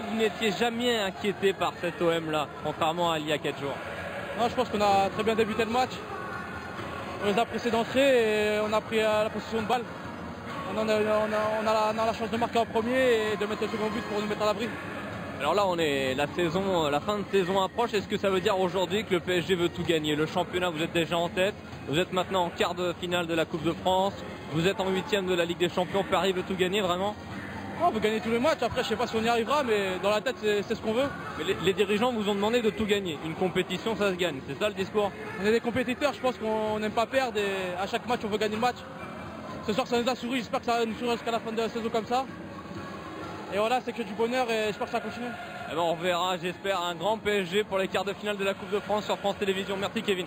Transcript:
que vous n'étiez jamais inquiété par cet OM là, contrairement à il y a 4 jours. Non, je pense qu'on a très bien débuté le match. On les a pressés d'entrée et on a pris euh, la position de balle. On, a, on a- on a la, on a la chance de marquer en premier et de mettre le second but pour nous mettre à l'abri. Alors là, on est la saison, la fin de saison approche. Est-ce que ça veut dire aujourd'hui que le PSG veut tout gagner? Le championnat, vous êtes déjà en tête. Vous êtes maintenant en quart de finale de la Coupe de France. Vous êtes en huitième de la Ligue des Champions. Paris veut tout gagner vraiment? On veut gagner tous les matchs. Après, je sais pas si on y arrivera, mais dans la tête, c'est ce qu'on veut. Mais les, les dirigeants vous ont demandé de tout gagner. Une compétition, ça se gagne. C'est ça le discours On est des compétiteurs, je pense qu'on n'aime pas perdre et à chaque match, on veut gagner le match. Ce soir, ça nous a souri. J'espère que ça va nous sourire jusqu'à la fin de la saison comme ça. Et voilà, c'est que du bonheur et j'espère que ça continue. Eh ben, on verra, j'espère, un grand PSG pour les quarts de finale de la Coupe de France sur France Télévisions. Merci Kevin.